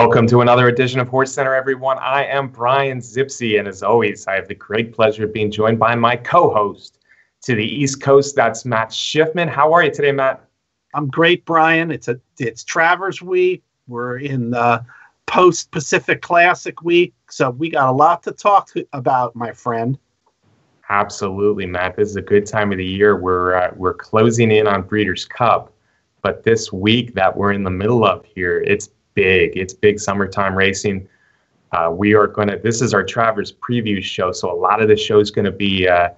Welcome to another edition of Horse Center, everyone. I am Brian Zipse, and as always, I have the great pleasure of being joined by my co-host to the East Coast. That's Matt Shifman. How are you today, Matt? I'm great, Brian. It's a it's Travers week. We're in the post Pacific Classic week, so we got a lot to talk to, about, my friend. Absolutely, Matt. This is a good time of the year. We're uh, we're closing in on Breeders' Cup, but this week that we're in the middle of here, it's big. It's big summertime racing. Uh, we are going to. This is our Travers preview show, so a lot of the show is going to be uh,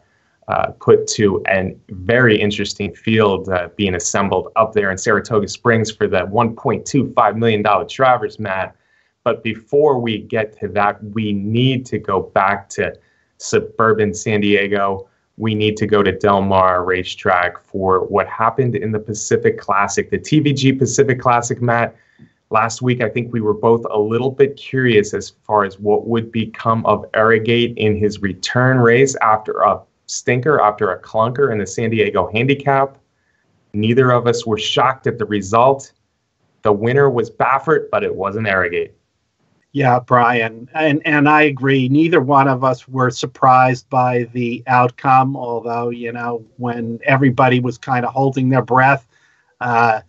uh, put to a very interesting field uh, being assembled up there in Saratoga Springs for the 1.25 million dollar Travers, Matt. But before we get to that, we need to go back to suburban San Diego. We need to go to Del Mar Racetrack for what happened in the Pacific Classic, the TVG Pacific Classic, Matt. Last week, I think we were both a little bit curious as far as what would become of Arrogate in his return race after a stinker, after a clunker in the San Diego Handicap. Neither of us were shocked at the result. The winner was Baffert, but it wasn't Arrogate. Yeah, Brian, and and I agree. Neither one of us were surprised by the outcome. Although you know, when everybody was kind of holding their breath, uh,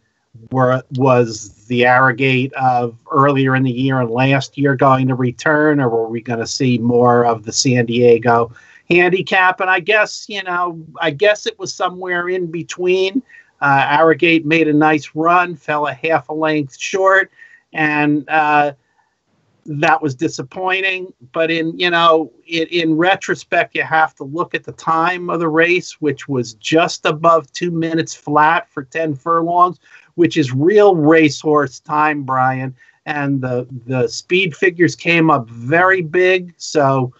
were was the Arrogate of earlier in the year and last year going to return, or were we going to see more of the San Diego handicap? And I guess you know, I guess it was somewhere in between. Uh, Arrogate made a nice run, fell a half a length short, and uh, that was disappointing. But in you know, in, in retrospect, you have to look at the time of the race, which was just above two minutes flat for ten furlongs, which is real racehorse time, Brian. And the the speed figures came up very big, so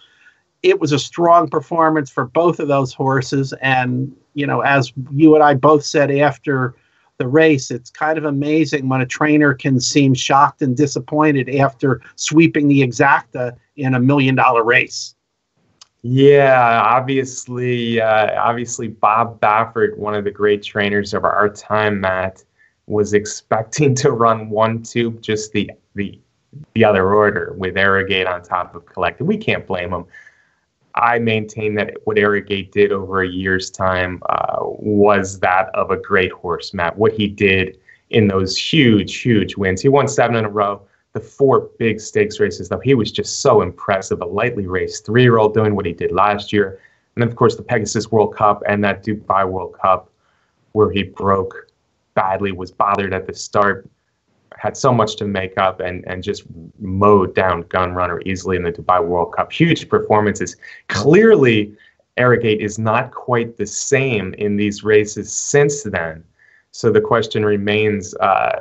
it was a strong performance for both of those horses. And you know, as you and I both said after the race. It's kind of amazing when a trainer can seem shocked and disappointed after sweeping the exacta in a million dollar race. Yeah, obviously, uh, obviously, Bob Baffert, one of the great trainers of our time, Matt, was expecting to run one two, just the the the other order with Arrogate on top of Collected. We can't blame him. I maintain that what Arrogate did over a year's time uh, was that of a great horse, Matt. What he did in those huge, huge wins. He won seven in a row. The four big stakes races, though, he was just so impressive. A lightly raced three year old doing what he did last year. And then, of course, the Pegasus World Cup and that Dubai World Cup where he broke badly, was bothered at the start, had so much to make up and and just mowed down Gun Runner easily in the Dubai World Cup. Huge performances. Clearly, Arrogate is not quite the same in these races since then. So the question remains: uh,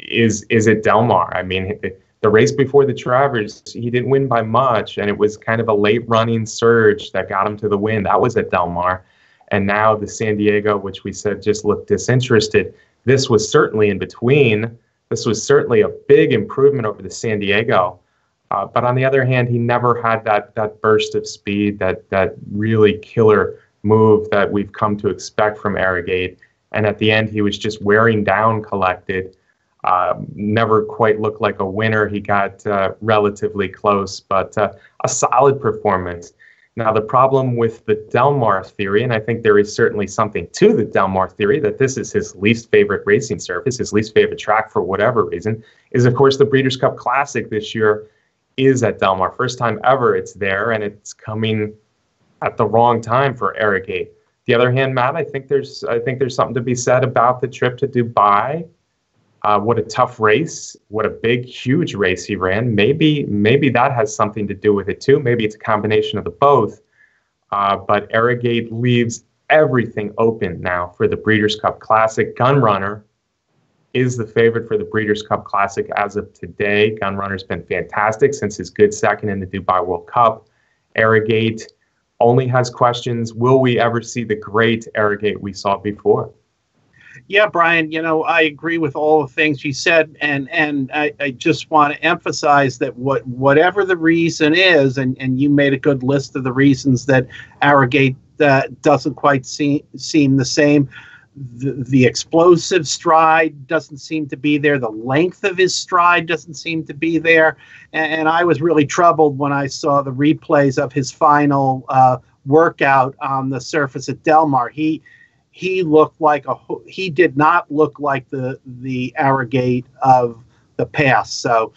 Is is it Del Mar? I mean. The race before the Travers, he didn't win by much, and it was kind of a late running surge that got him to the win. That was at Del Mar. And now the San Diego, which we said just looked disinterested, this was certainly in between this was certainly a big improvement over the San Diego. Uh, but on the other hand, he never had that that burst of speed, that that really killer move that we've come to expect from Arrogate. And at the end, he was just wearing down collected. Uh, never quite looked like a winner. He got uh, relatively close, but uh, a solid performance. Now, the problem with the Del Mar theory, and I think there is certainly something to the Del Mar theory, that this is his least favorite racing surface, his least favorite track for whatever reason, is of course the Breeders' Cup Classic this year is at Del Mar. First time ever it's there, and it's coming at the wrong time for Arrogate. The other hand, Matt, I think there's I think there's something to be said about the trip to Dubai uh, what a tough race! What a big, huge race he ran. Maybe, maybe that has something to do with it too. Maybe it's a combination of the both. Uh, but Arrogate leaves everything open now for the Breeders' Cup Classic. Gun Runner is the favorite for the Breeders' Cup Classic as of today. Gun Runner's been fantastic since his good second in the Dubai World Cup. Arrogate only has questions. Will we ever see the great Arrogate we saw before? Yeah, Brian, you know, I agree with all the things you said, and and I, I just want to emphasize that what whatever the reason is, and, and you made a good list of the reasons that Arrogate uh, doesn't quite see, seem the same. the, the explosive stride doesn't seem to be there. The length of his stride doesn't seem to be there. And, and I was really troubled when I saw the replays of his final uh, workout on the surface at Del Mar. He he looked like a he did not look like the the Arrogate of the past. So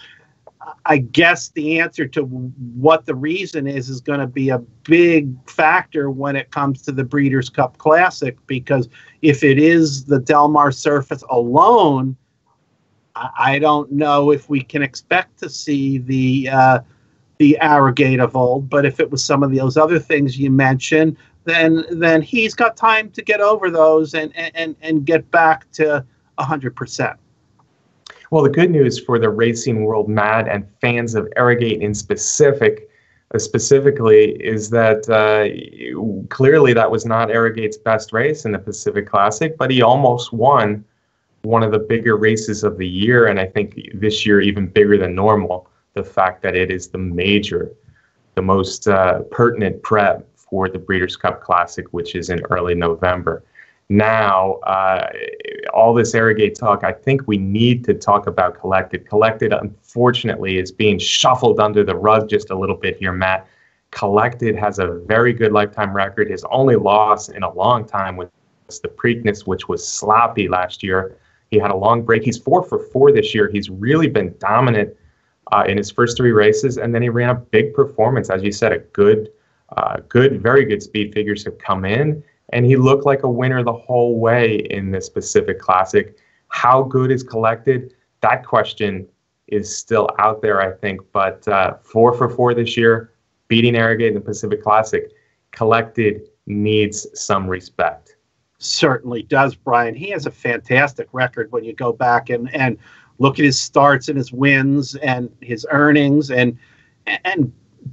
I guess the answer to what the reason is is going to be a big factor when it comes to the Breeders' Cup Classic because if it is the Del Mar surface alone, I, don't know if we can expect to see the uh, the Arrogate of old. But if it was some of those other things you mentioned, then then he's got time to get over those and and and get back to hundred percent. Well, the good news for the racing world, Matt, and fans of Arrogate in specific, uh, specifically, is that uh, clearly that was not Arrogate's best race in the Pacific Classic, but he almost won one of the bigger races of the year, and I think this year even bigger than normal. The fact that it is the major, the most uh, pertinent prep for the Breeders' Cup Classic, which is in early November now, uh, all this Arrogate talk, I think we need to talk about Collected. Collected, unfortunately, is being shuffled under the rug just a little bit here, Matt. Collected has a very good lifetime record. His only loss in a long time was the Preakness, which was sloppy last year. He had a long break. He's four for four this year. He's really been dominant uh, in his first three races, and then he ran a big performance. As you said, a good, uh, good, very good speed figures have come in and he looked like a winner the whole way in this Pacific Classic. How good is collected? That question is still out there, I think. But uh, four for four this year, beating Arrogate in the Pacific Classic, collected needs some respect. Certainly does, Brian. He has a fantastic record when you go back and, and look at his starts and his wins and his earnings and and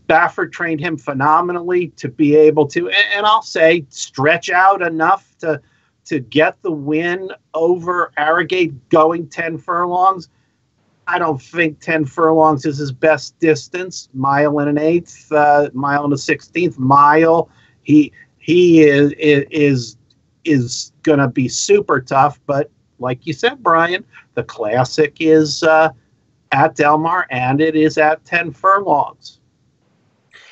Baffert trained him phenomenally to be able to, and I'll say, stretch out enough to to get the win over Arrogate going 10 furlongs. I don't think 10 furlongs is his best distance. Mile and an eighth, uh, mile and a sixteenth mile. He he is is is going to be super tough. But like you said, Brian, the classic is uh, at Del Mar and it is at 10 furlongs.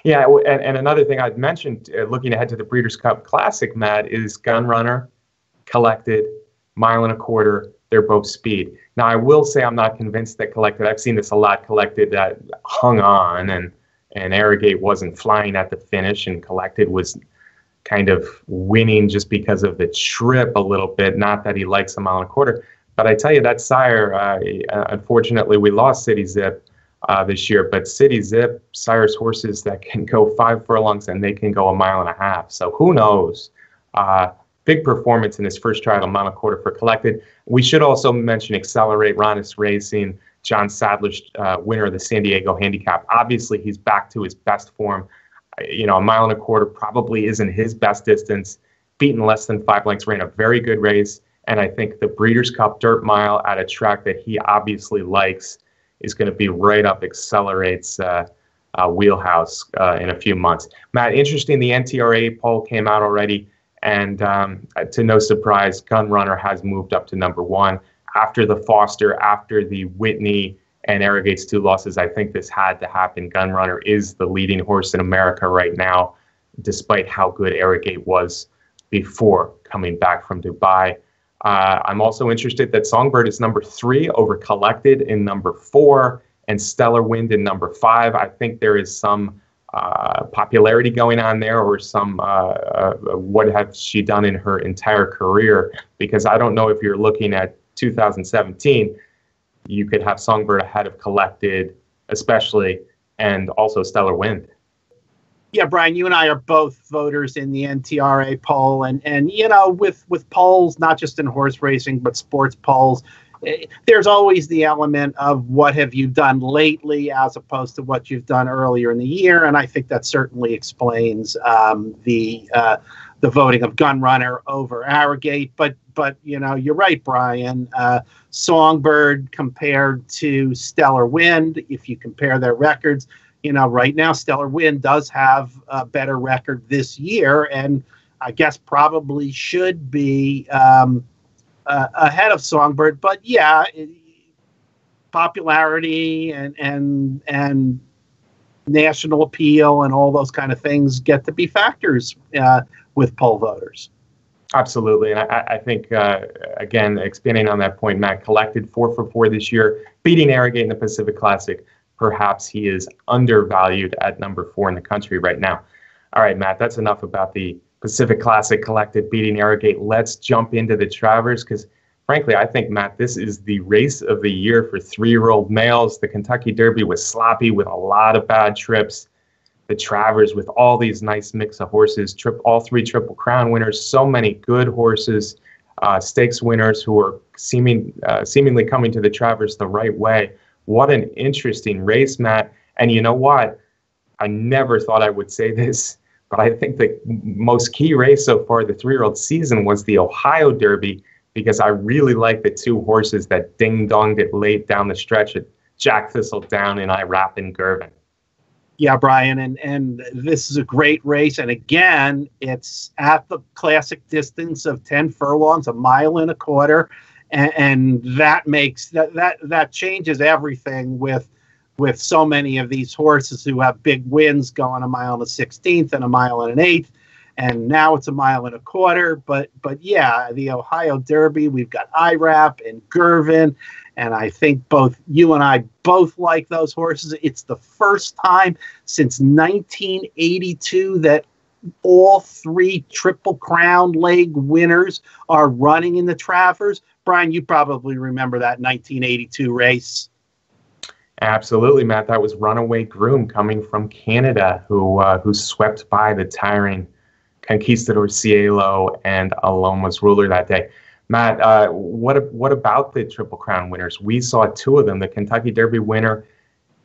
Yeah, and, and another thing I'd mentioned, uh, looking ahead to the Breeders' Cup Classic, Matt, is Gun Runner, Collected, Mile and a Quarter. They're both speed. Now, I will say I'm not convinced that Collected. I've seen this a lot. Collected that hung on, and and Arrogate wasn't flying at the finish, and Collected was kind of winning just because of the trip a little bit. Not that he likes a mile and a quarter, but I tell you that sire. Uh, unfortunately, we lost City Zip uh, this year. But City Zip, Cyrus horses that can go five furlongs and they can go a mile and a half. So who knows? Uh, big performance in his first trial, mile and quarter for collected. We should also mention Accelerate, Hronis Racing, John Sadler's uh, winner of the San Diego Handicap. Obviously, he's back to his best form. You know, a mile and a quarter probably isn't his best distance. Beaten less than five lengths, ran a very good race. And I think the Breeders' Cup Dirt Mile at a track that he obviously likes is going to be right up Accelerate's uh, uh, wheelhouse uh, in a few months. Matt, interesting. The NTRA poll came out already, and um, to no surprise, Gun Runner has moved up to number one after the Foster, after the Whitney and Arrogate's two losses. I think this had to happen. Gun Runner is the leading horse in America right now, despite how good Arrogate was before coming back from Dubai. Uh, I'm also interested that Songbird is number three over Collected in number four and Stellar Wind in number five. I think there is some uh, popularity going on there or some uh, uh what has she done in her entire career because I don't know if you're looking at 2017 you could have Songbird ahead of Collected especially and also Stellar Wind yeah, Brian, you and I are both voters in the NTRA poll, and and you know, with with polls, not just in horse racing but sports polls, eh, there's always the element of what have you done lately as opposed to what you've done earlier in the year, and I think that certainly explains um, the uh, the voting of Gun Runner over Arrogate. But but you know, you're right, Brian. Uh, Songbird compared to Stellar Wind, if you compare their records you know, right now Stellar Wind does have a better record this year, and I guess probably should be um, uh, ahead of Songbird. But yeah, popularity and and and national appeal and all those kind of things get to be factors uh, with poll voters. Absolutely, and I, I think uh, again, expanding on that point, Matt collected four for four this year, beating Arrogate in the Pacific Classic. Perhaps he is undervalued at number four in the country right now. All right, Matt, that's enough about the Pacific Classic collected beating Arrogate. Let's jump into the Travers because, frankly, I think Matt, this is the race of the year for three-year-old males. The Kentucky Derby was sloppy with a lot of bad trips the Travers with all these nice mix of horses, trip, all three Triple Crown winners, so many good horses, uh, stakes winners who are seeming uh, seemingly coming to the Travers the right way. What an interesting race, Matt. And you know what? I never thought I would say this, but I think the most key race so far the three-year-old season was the Ohio Derby because I really like the two horses that ding-donged it late down the stretch at Jack Thistledown and Irap and Girvin. Yeah, Brian, and and this is a great race, and again, it's at the classic distance of ten furlongs, a mile and a quarter, and, that makes that that that changes everything with with so many of these horses who have big wins going a mile and a sixteenth and a mile and an eighth, and now it's a mile and a quarter. But but yeah, the Ohio Derby, we've got IRAP and Girvin and I think both you and I both like those horses. It's the first time since 1982 that all three Triple Crown leg winners are running in the Travers. Brian, you probably remember that 1982 race. Absolutely, Matt. That was Runaway Groom coming from Canada, who uh, who swept by the tiring Conquistador Cielo and Aloma's ruler that day. Matt, uh, what what about the Triple Crown winners? We saw two of them: the Kentucky Derby winner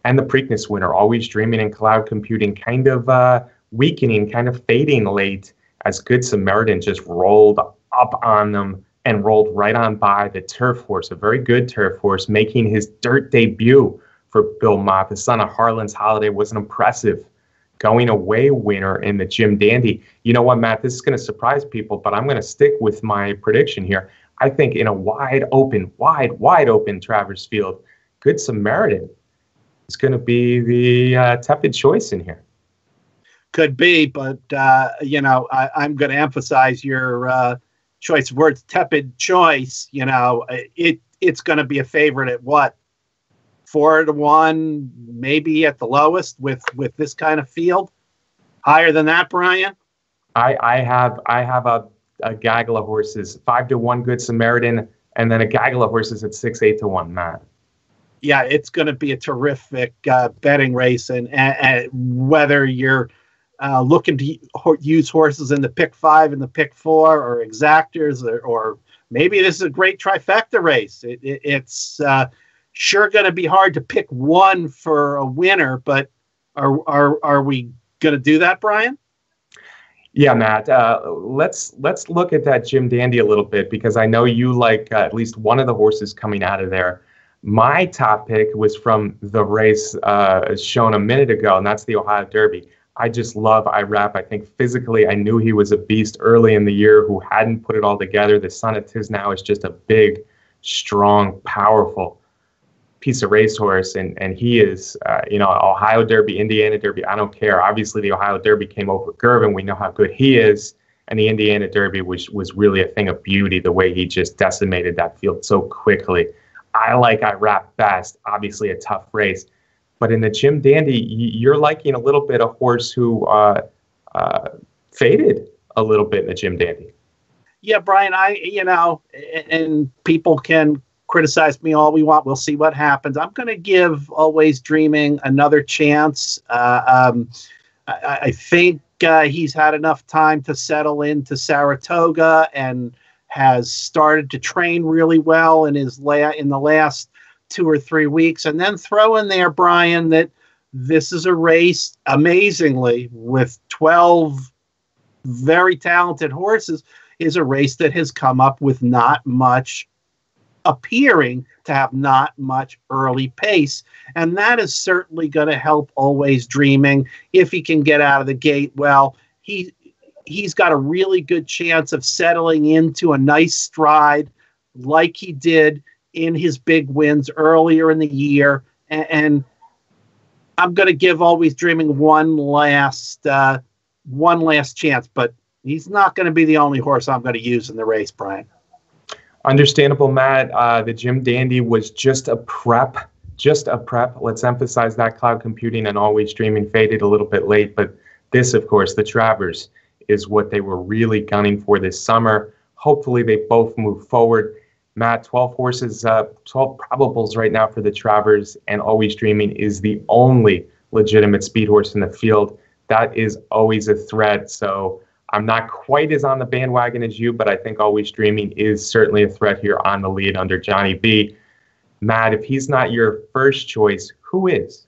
and the Preakness winner. Always dreaming and cloud computing, kind of uh, weakening, kind of fading late as Good Samaritan just rolled up on them and rolled right on by the turf horse, a very good turf horse, making his dirt debut for Bill Mott. The son of Harlan's Holiday was an impressive going away winner in the Jim Dandy. You know what, Matt? This is going to surprise people, but I'm going to stick with my prediction here. I think in a wide open, wide, wide open Travers Field, Good Samaritan is going to be the uh, tepid choice in here. Could be, but uh, you know, I, am going to emphasize your uh, choice words, tepid choice. You know, it it's going to be a favorite at what four to one, maybe at the lowest with with this kind of field. Higher than that, Brian. I I have I have a, a gaggle of horses, five to one, Good Samaritan, and then a gaggle of horses at six eight to one, Matt. Yeah, it's going to be a terrific uh, betting race, and, and, and whether you're uh, looking to use horses in the pick five and the pick four, or exactas, or, or maybe this is a great trifecta race. It, it, it's uh, sure going to be hard to pick one for a winner, but are are are we going to do that, Brian? Yeah, Matt. Uh, let's let's look at that Jim Dandy a little bit because I know you like uh, at least one of the horses coming out of there. My top pick was from the race uh, shown a minute ago, and that's the Ohio Derby. I just love IRAP. I think physically, I knew he was a beast early in the year who hadn't put it all together. The son of Tiznow is just a big, strong, powerful piece of racehorse, and and he is, uh, you know, Ohio Derby, Indiana Derby. I don't care. Obviously, the Ohio Derby came over Girvin. We know how good he is, and the Indiana Derby was was really a thing of beauty. The way he just decimated that field so quickly. I like IRAP best. Obviously, a tough race, but in the Jim Dandy, you're liking a little bit a horse who uh, uh, faded a little bit in the Jim Dandy. Yeah, Brian. I you know, and people can criticize me all we want. We'll see what happens. I'm going to give Always Dreaming another chance. Uh, um, I, I, think uh, he's had enough time to settle into Saratoga and has started to train really well in his la- in the last two or three weeks. And then throw in there, Brian, that this is a race, amazingly, with 12 very talented horses, is a race that has come up with not much appearing to have not much early pace. And that is certainly going to help Always Dreaming if he can get out of the gate well. He he's got a really good chance of settling into a nice stride like he did in his big wins earlier in the year. And, I'm going to give Always Dreaming one last uh, one last chance, but he's not going to be the only horse I'm going to use in the race, Brian. Understandable, Matt. Uh, the Jim Dandy was just a prep, just a prep. Let's emphasize that cloud computing and always dreaming faded a little bit late, but this, of course, the Travers is what they were really gunning for this summer. Hopefully, they both move forward. Matt, 12 horses, uh, 12 probables right now for the Travers, and Always Dreaming is the only legitimate speed horse in the field. That is always a threat. So I'm not quite as on the bandwagon as you, but I think Always Dreaming is certainly a threat here on the lead under Johnny V. Matt, if he's not your first choice, who is?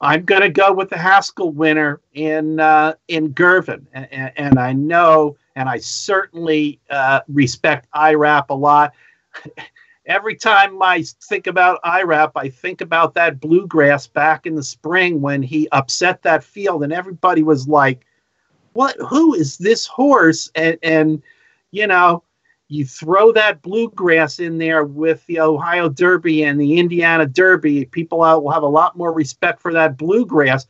I'm going to go with the Haskell winner in uh, in Girvin, and, and, I know, and I certainly uh, respect IRAP a lot. Every time I think about IRAP, I think about that bluegrass back in the spring when he upset that field, and everybody was like, "What? Who is this horse?" And, and you know, you throw that bluegrass in there with the Ohio Derby and the Indiana Derby, people will have a lot more respect for that bluegrass.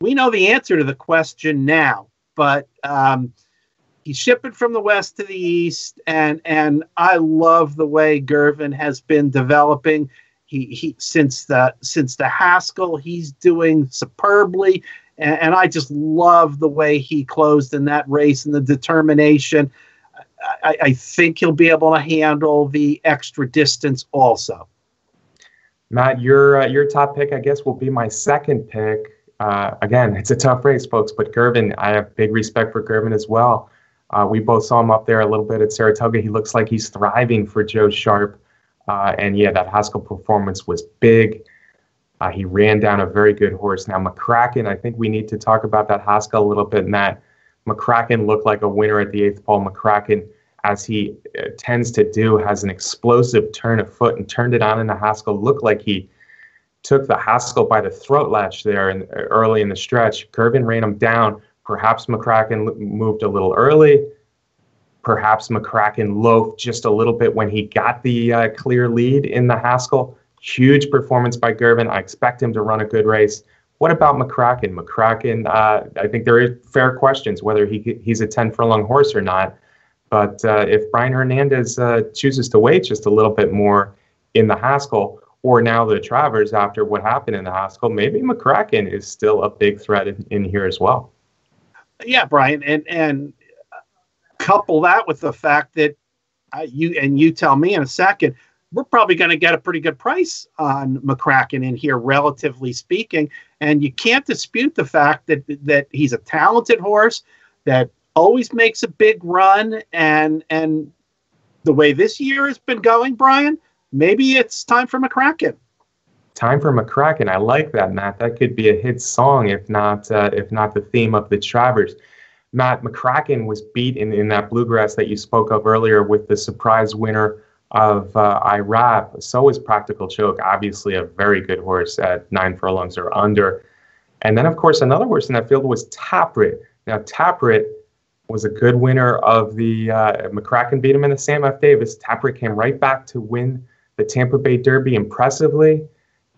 We know the answer to the question now, but um, he's shipping from the west to the east, and and I love the way Girvin has been developing. He, he since the since the Haskell, he's doing superbly, and, and I just love the way he closed in that race and the determination. I, I think he'll be able to handle the extra distance also. Matt, your uh, your top pick, I guess, will be my second pick. Uh, again, it's a tough race, folks, but Girvin, I have big respect for Girvin as well. Uh, we both saw him up there a little bit at Saratoga. He looks like he's thriving for Joe Sharp. Uh, and yeah, that Haskell performance was big. Uh, he ran down a very good horse. Now, McCraken, I think we need to talk about that Haskell a little bit, Matt. McCraken looked like a winner at the eighth pole. McCraken, as he uh, tends to do, has an explosive turn of foot and turned it on in the Haskell. Looked like he took the Haskell by the throat latch there in, early in the stretch. Girvin ran him down. Perhaps McCraken moved a little early. Perhaps McCraken loafed just a little bit when he got the uh, clear lead in the Haskell. Huge performance by Girvin. I expect him to run a good race. What about McCraken? McCraken, uh, I think there are fair questions whether he he's a 10 furlong horse or not. But uh, if Brian Hernandez uh, chooses to wait just a little bit more in the Haskell, or now the Travers after what happened in the Haskell, maybe McCraken is still a big threat in, in here as well. Yeah, Brian, and and couple that with the fact that uh, you and you tell me in a second we're probably going to get a pretty good price on McCraken in here, relatively speaking. And you can't dispute the fact that that he's a talented horse that always makes a big run. And and the way this year has been going, Brian, maybe it's time for McCraken. Time for McCraken. I like that, Matt. That could be a hit song, if not uh, if not the theme of the Travers. Matt McCraken was beat in, in that bluegrass that you spoke of earlier with the surprise winner of uh, IRAP. So is Practical Joke, obviously a very good horse at nine furlongs or under. And then, of course, another horse in that field was Tapwrit. Now, Tapwrit was a good winner of the uh, McCraken beat him in the Sam F. Davis. Tapwrit came right back to win the Tampa Bay Derby impressively.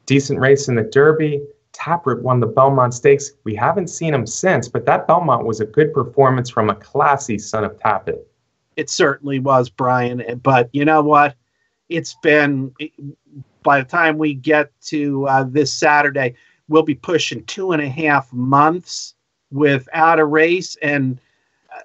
Decent race in the Derby. Tapwrit won the Belmont Stakes. We haven't seen him since, but that Belmont was a good performance from a classy son of Tapit. It certainly was, Brian. But you know what? It's been, by the time we get to uh, this Saturday, we'll be pushing two and a half months without a race. And uh,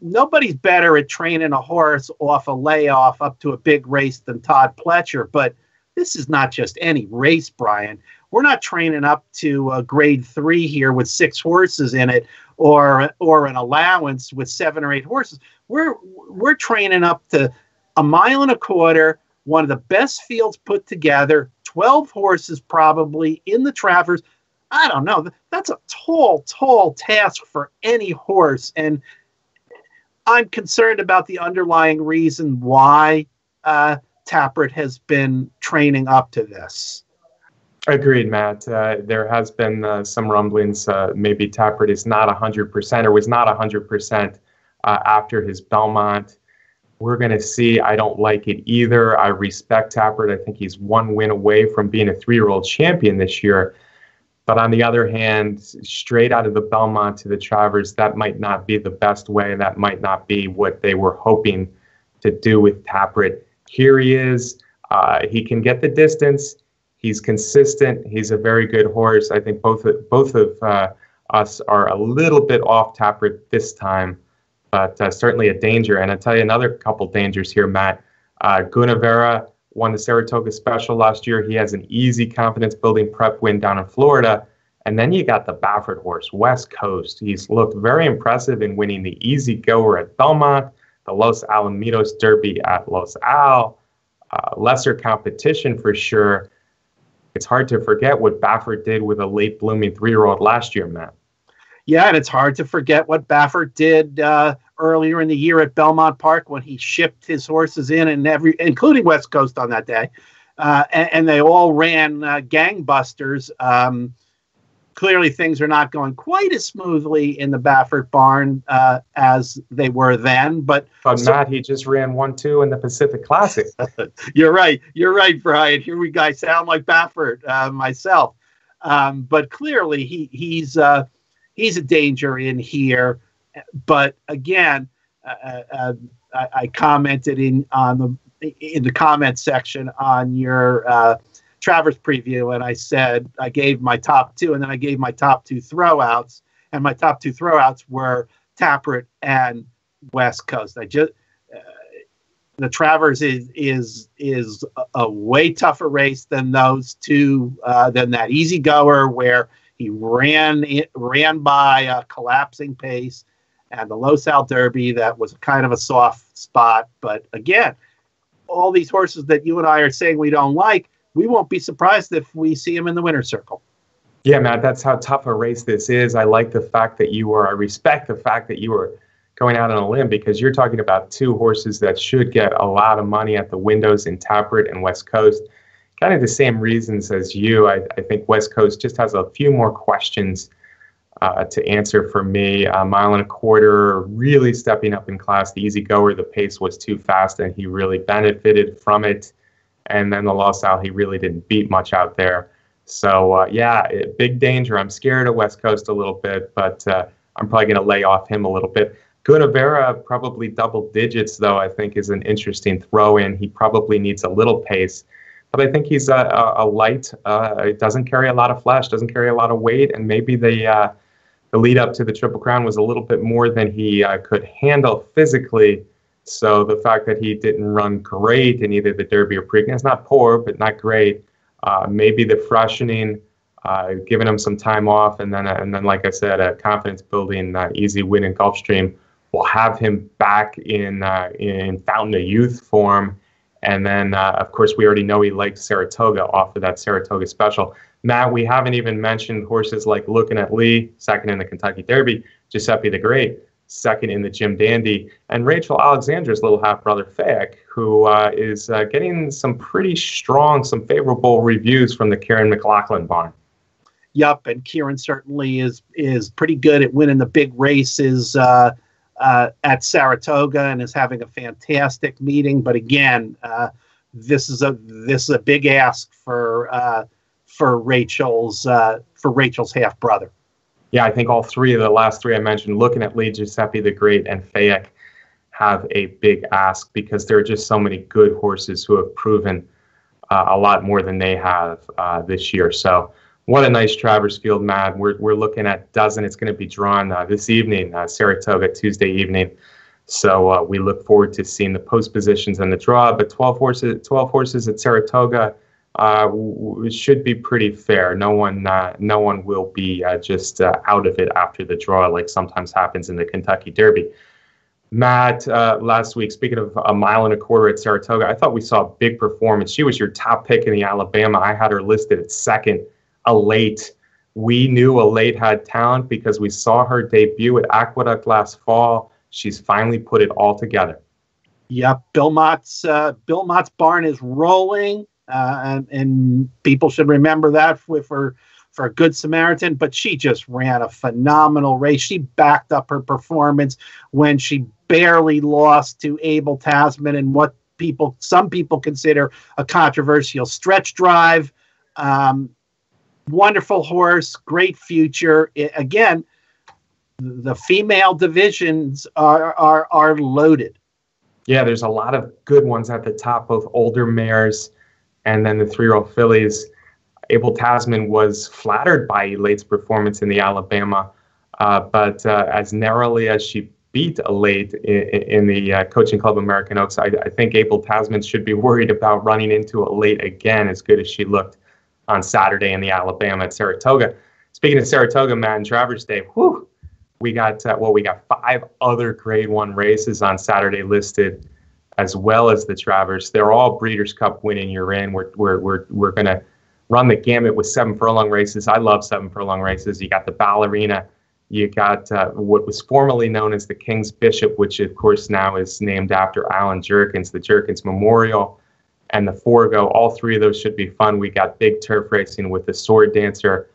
nobody's better at training a horse off a layoff up to a big race than Todd Pletcher. But this is not just any race, Brian. We're not training up to a grade three here with six horses in it or or an allowance with seven or eight horses. We're we're training up to a mile and a quarter, one of the best fields put together, 12 horses probably in the Travers. I don't know. That's a tall, tall task for any horse. And I'm concerned about the underlying reason why uh, Tapwrit has been training up to this. Agreed, Matt. Uh, there has been uh, some rumblings. Uh, maybe Tapwrit is not 100% or was not 100% uh, after his Belmont. We're going to see. I don't like it either. I respect Tapwrit. I think he's one win away from being a three year old champion this year. But on the other hand, straight out of the Belmont to the Travers, that might not be the best way. That might not be what they were hoping to do with Tapwrit. Here he is. Uh, he can get the distance He's consistent. He's a very good horse. I think both of, both of uh, us are a little bit off Tapwrit this time, but uh, certainly a danger. And I'll tell you another couple dangers here, Matt. Uh, Gunnevera won the Saratoga Special last year. He has an easy confidence building prep win down in Florida. And then you got the Baffert horse, West Coast. He's looked very impressive in winning the easy goer at Belmont, the Los Alamitos Derby at Los Al. Uh, lesser competition for sure it's hard to forget what Baffert did with a late blooming three year old last year, Matt. Yeah, and it's hard to forget what Baffert did uh, earlier in the year at Belmont Park when he shipped his horses in, and every, including West Coast on that day, uh, and, and, they all ran uh, gangbusters. Um, clearly things are not going quite as smoothly in the Baffert barn uh, as they were then. But but so, Matt, he just ran one two in the Pacific Classic. you're right. You're right, Brian. Here we go. sound like Baffert uh, myself. Um, but clearly he he's uh, he's a danger in here. But again, uh, uh, uh, I, I, commented in on the in the comment section on your Travers preview, and I said I gave my top two, and then I gave my top two throwouts, and my top two throwouts were Tapwrit and West Coast. I just uh, the Travers is is is a, way tougher race than those two uh, than that easy goer where he ran ran by a collapsing pace, and the Los Al Derby that was kind of a soft spot. But again, all these horses that you and I are saying we don't like we won't be surprised if we see him in the winner's circle. Yeah, Matt, that's how tough a race this is. I like the fact that you were, I respect the fact that you were going out on a limb because you're talking about two horses that should get a lot of money at the windows in Tapwrit and West Coast. Kind of the same reasons as you. I, I think West Coast just has a few more questions uh, to answer for me. A mile and a quarter, really stepping up in class. The easy goer, the pace was too fast, and he really benefited from it and then the Los Al, he really didn't beat much out there. So uh, yeah, it, big danger. I'm scared of West Coast a little bit, but uh, I'm probably going to lay off him a little bit. Gunnevera, probably double digits, though, I think is an interesting throw in. He probably needs a little pace, but I think he's a, a, a light. Uh, doesn't carry a lot of flesh, doesn't carry a lot of weight, and maybe the, uh, the lead up to the Triple Crown was a little bit more than he uh, could handle physically. So the fact that he didn't run great in either the Derby or Preakness, not poor, but not great. Uh, maybe the freshening, uh, giving him some time off, and then and then like I said, a confidence building uh, easy win in Gulfstream will have him back in uh, in Fountain of Youth form. And then uh, of course we already know he likes Saratoga off of that Saratoga special. Matt, we haven't even mentioned horses like Looking at Lee, second in the Kentucky Derby, Giuseppe the Great second in the Jim Dandy, and Rachel Alexandra's little half brother, Fayek, who uh, is uh, getting some pretty strong, some favorable reviews from the Kiaran McLaughlin barn. Yup, and Kiaran certainly is is pretty good at winning the big races uh, uh at Saratoga and is having a fantastic meeting. But again, uh, this is a this is a big ask for uh, for Rachel's for Rachel's half brother yeah, I think all three of the last three I mentioned, looking at Lee Giuseppe the Great and Fayek, have a big ask because there are just so many good horses who have proven uh, a lot more than they have uh, this year. So, what a nice Travers Field, Matt. We're, we're looking at dozen. It's going to be drawn uh, this evening, uh, Saratoga, Tuesday evening. So uh, we look forward to seeing the post positions and the draw. But 12 horses, 12 horses at Saratoga uh, should be pretty fair. No one, uh, no one will be uh, just uh, out of it after the draw, like sometimes happens in the Kentucky Derby. Matt, uh, last week, speaking of a mile and a quarter at Saratoga, I thought we saw a big performance. She was your top pick in the Alabama. I had her listed at second, Elate. We knew Elate had talent because we saw her debut at Aqueduct last fall. She's finally put it all together. Yep, Bill Mott's uh, Bill Mott's barn is rolling uh, and, and people should remember that for, for for a good Samaritan. But she just ran a phenomenal race. She backed up her performance when she barely lost to Abel Tasman in what people some people consider a controversial stretch drive. Um, wonderful horse, great future. It, again, the female divisions are, are are loaded. Yeah, there's a lot of good ones at the top, both older mares and then the three-year-old fillies. Abel Tasman was flattered by Elate's performance in the Alabama, uh, but uh, as narrowly as she beat Elate in, in the uh, Coaching Club American Oaks, I, I, think Abel Tasman should be worried about running into Elate again, as good as she looked on Saturday in the Alabama at Saratoga. Speaking of Saratoga, Matt and Travers Day, whew, we got uh, well, we got five other Grade One races on Saturday listed, as well as the Travers. They're all Breeders' Cup winning you're in. We're we're we're we're gonna run the gamut with seven furlong races. I love seven furlong races. You got the Ballerina. You got uh, what was formerly known as the King's Bishop, which of course now is named after Allen Jerkens, the Jerkens Memorial, and the Forego. All three of those should be fun. We got big turf racing with the Sword Dancer.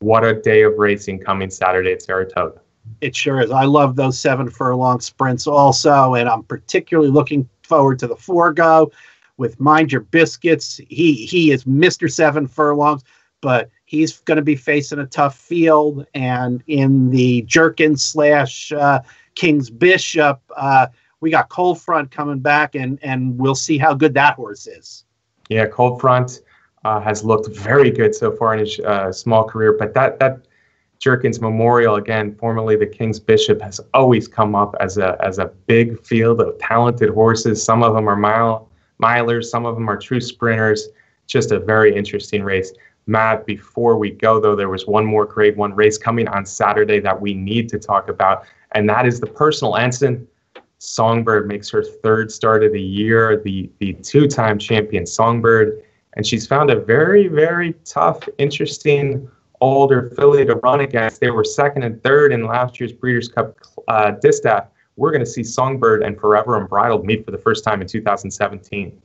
What a day of racing coming Saturday at Saratoga. It sure is. I love those seven furlong sprints also, and I'm particularly looking forward to the Forego with Mind Your Biscuits. He he is Mr. Seven Furlongs, but he's going to be facing a tough field. And in the Jerkin slash uh, King's Bishop, uh, we got Cold Front coming back, and and we'll see how good that horse is. Yeah, Cold Front uh, has looked very good so far in his uh, small career, but that that Jerkens Memorial, again, formerly the King's Bishop, has always come up as a as a big field of talented horses. Some of them are mile milers, some of them are true sprinters. Just a very interesting race. Matt, before we go though, there was one more Grade One race coming on Saturday that we need to talk about, and that is the personal ensign. Songbird makes her third start of the year, the the two-time champion Songbird, and she's found a very very tough, interesting older filly to run against. They were second and third in last year's Breeders' Cup uh, distaff. We're going to see Songbird and Forever Unbridled meet for the first time in 2017.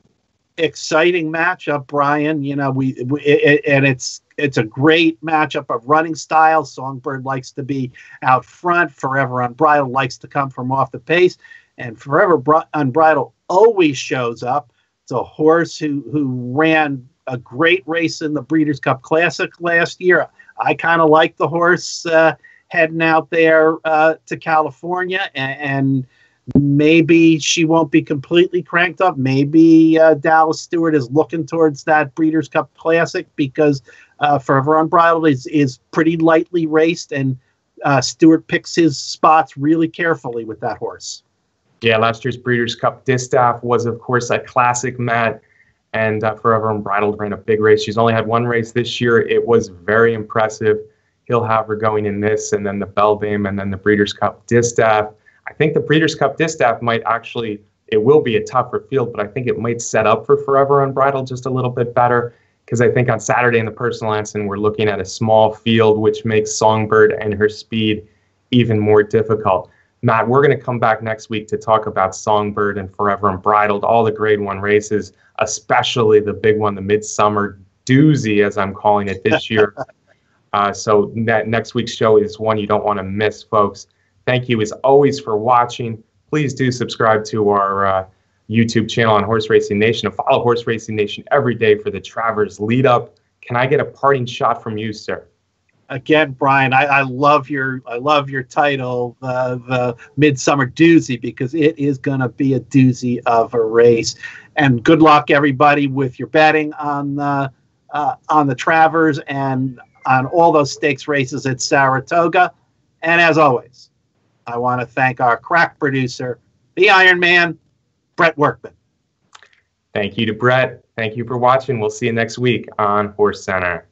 Exciting matchup, Brian. You know, we, we it, and it's it's a great matchup of running styles. Songbird likes to be out front. Forever Unbridled likes to come from off the pace, and Forever Unbridled always shows up. It's a horse who who ran a great race in the Breeders' Cup Classic last year. I kind of like the horse uh, heading out there uh, to California, and, and, maybe she won't be completely cranked up. Maybe uh, Dallas Stewart is looking towards that Breeders' Cup Classic because uh, Forever Unbridled is is pretty lightly raced, and uh, Stewart picks his spots really carefully with that horse. Yeah, last year's Breeders' Cup Distaff was, of course, a classic, Matt and uh, Forever Unbridled ran a big race. She's only had one race this year. It was very impressive. He'll have her going in this, and then the Beldame, and then the Breeders' Cup Distaff. I think the Breeders' Cup Distaff might actually, it will be a tougher field, but I think it might set up for Forever Unbridled just a little bit better because I think on Saturday in the personal ensign, we're looking at a small field, which makes Songbird and her speed even more difficult. Matt, we're going to come back next week to talk about Songbird and Forever Unbridled, all the grade one races especially the big one, the Midsummer Doozy, as I'm calling it this year. uh, so ne- next week's show is one you don't want to miss, folks. Thank you as always for watching. Please do subscribe to our uh, YouTube channel on Horse Racing Nation and follow Horse Racing Nation every day for the Travers lead up. Can I get a parting shot from you, sir? Again, Brian, I, I, love your I love your title, the the Midsummer Doozy, because it is going to be a doozy of a race. And good luck, everybody, with your betting on the uh, on the Travers and on all those stakes races at Saratoga. And as always, I want to thank our crack producer, the Iron Man, Brett Workman. Thank you to Brett. Thank you for watching. We'll see you next week on Horse Center.